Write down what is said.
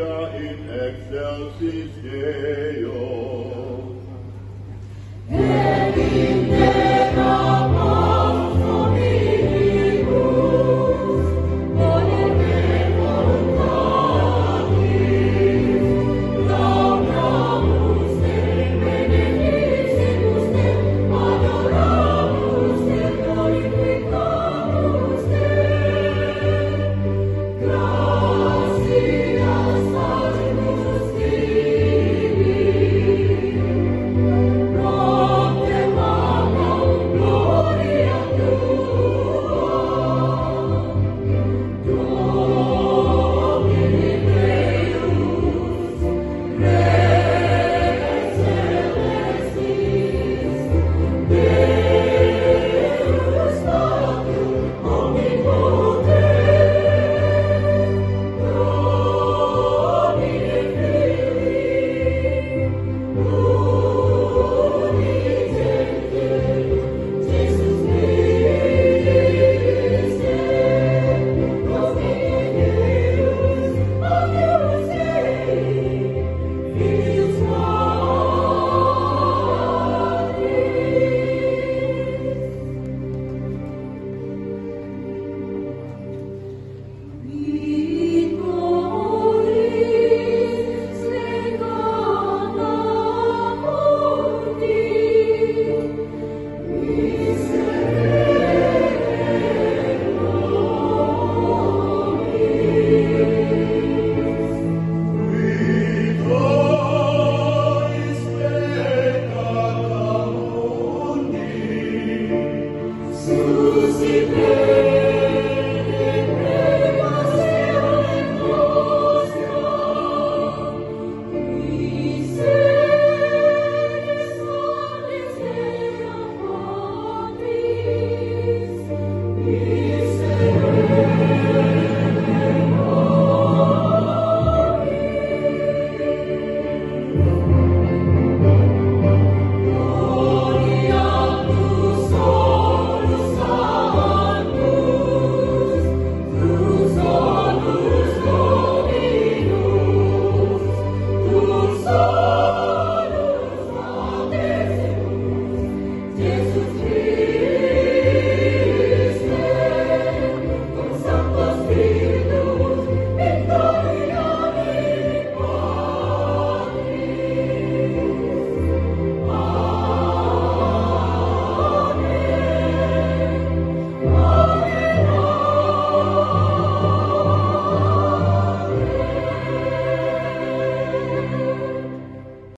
Alleluia in excelsis Deo. Jesus.